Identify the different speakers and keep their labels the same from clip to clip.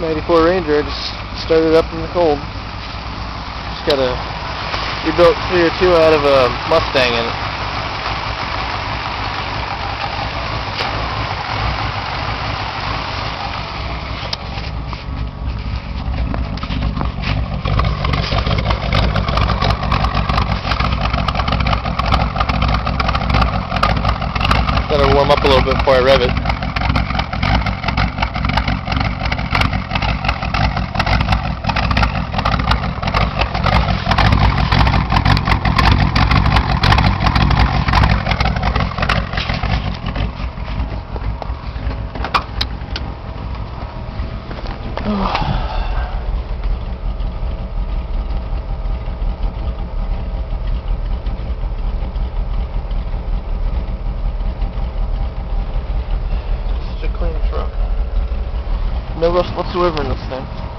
Speaker 1: 94 Ranger. I just started up in the cold. Just got a rebuilt 302 out of a Mustang in it. Gotta warm up a little bit before I rev it. No rust whatsoever in this thing.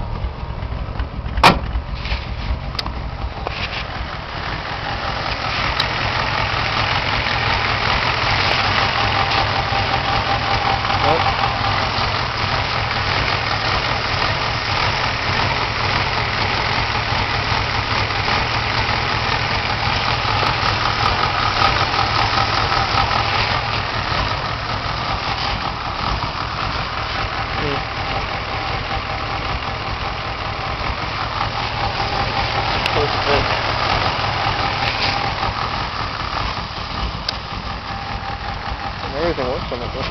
Speaker 1: это вот, там это.